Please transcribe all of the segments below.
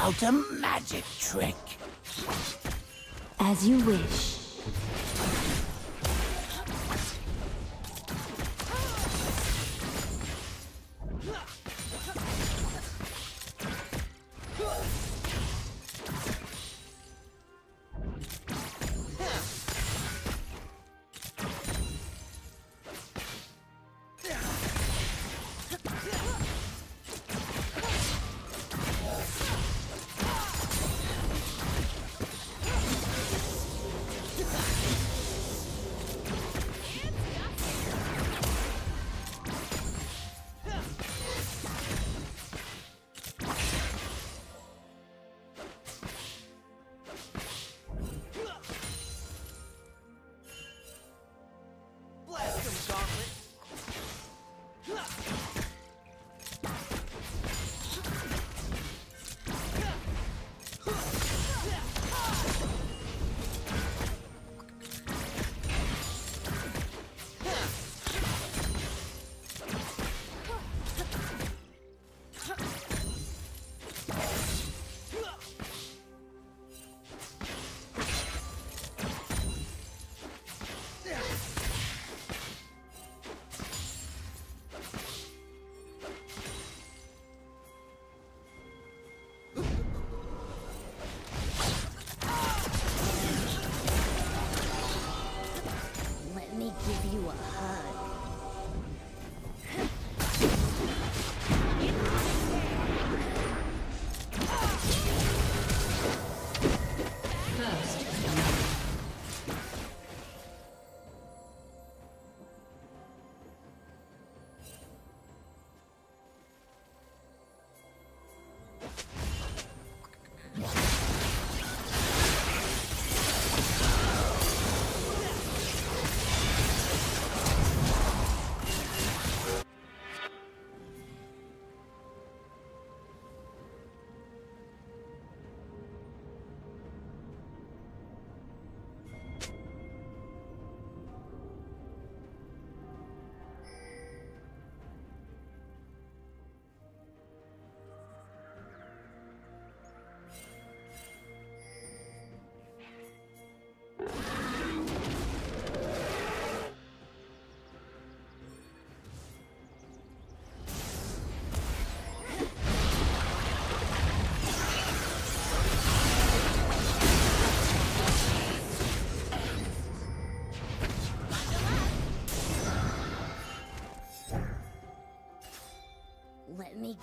out a magic trick. As you wish.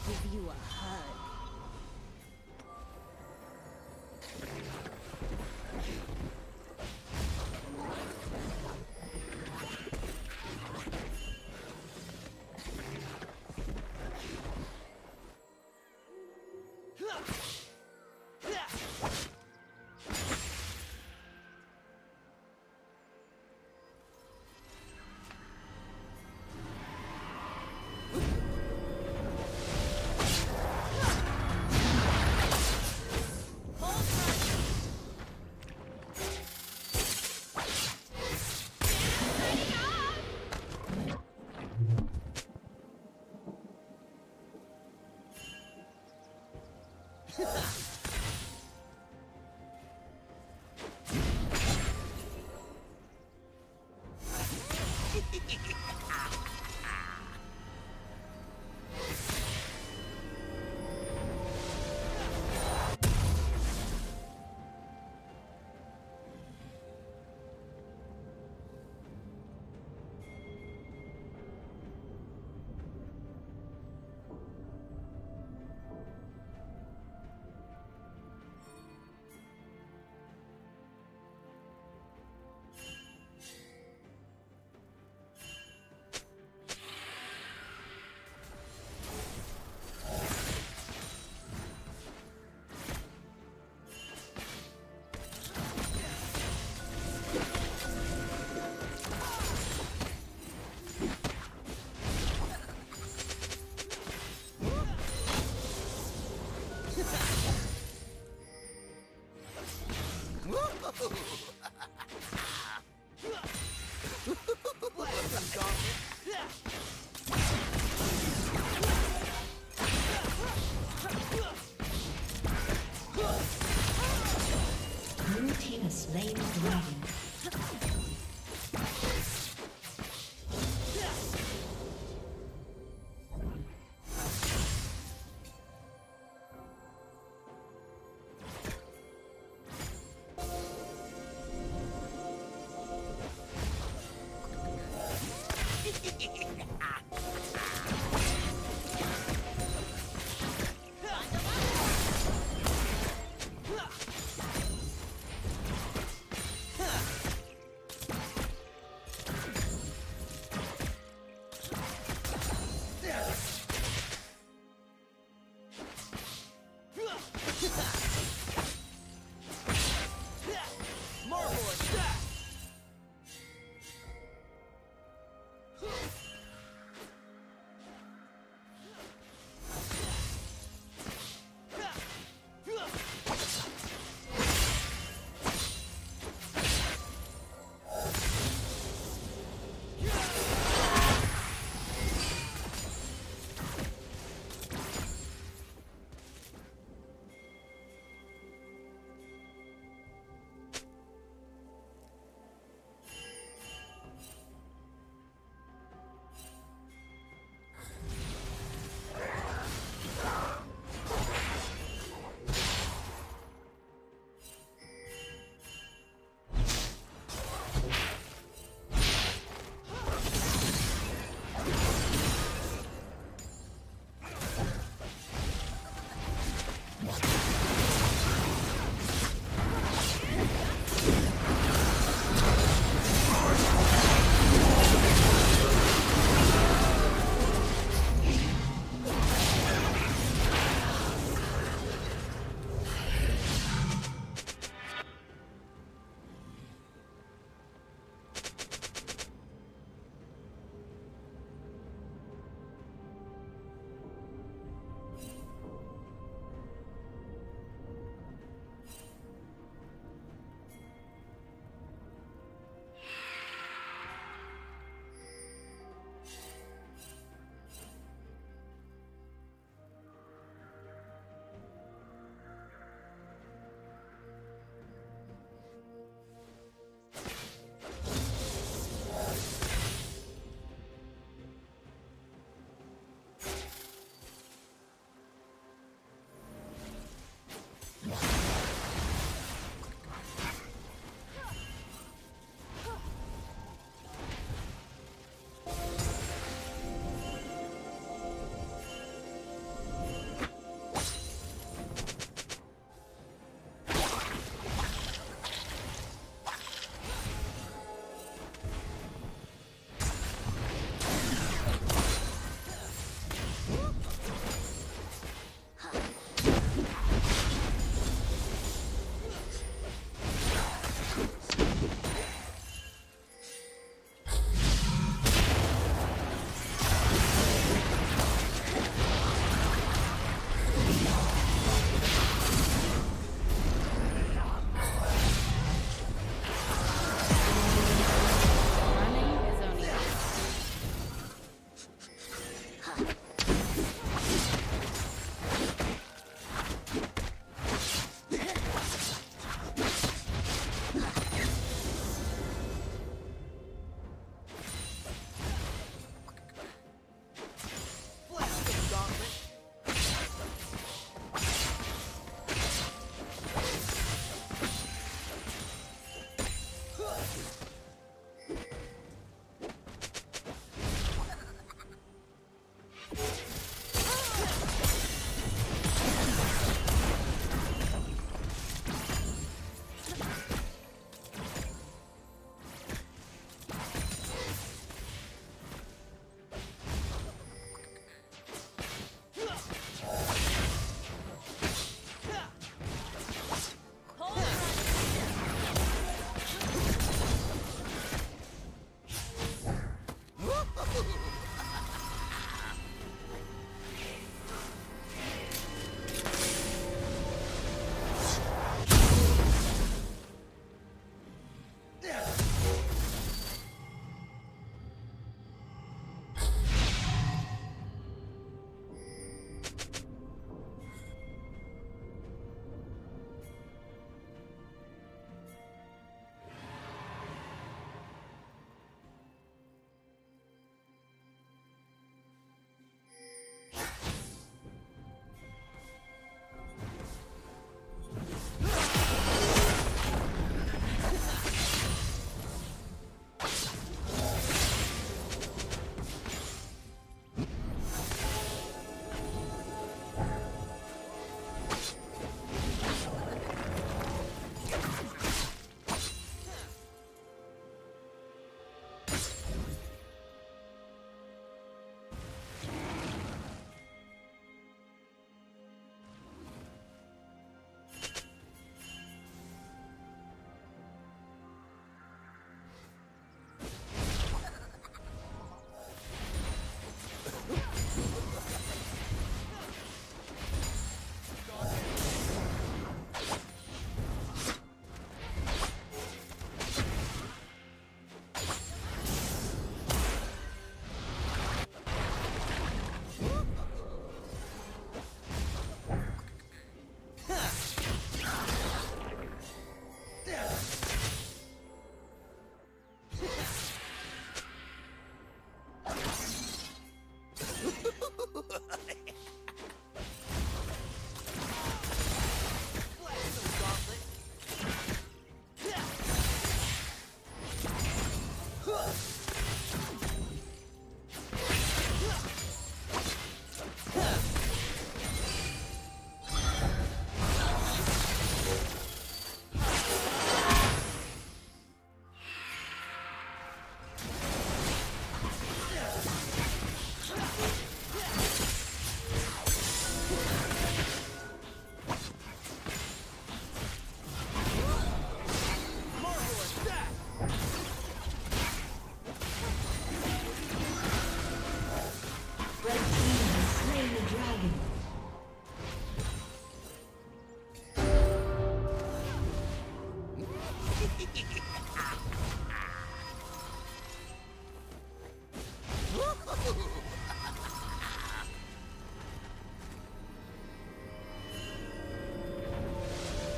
Let Ha ha ha!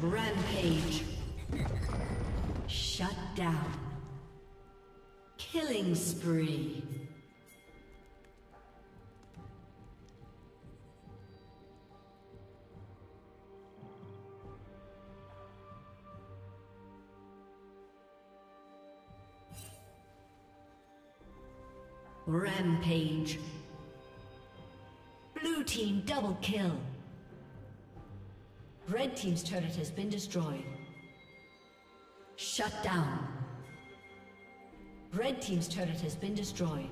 Rampage. Shut down. Killing spree. Rampage. Blue team double kill. Red team's turret has been destroyed. Shut down. Red team's turret has been destroyed.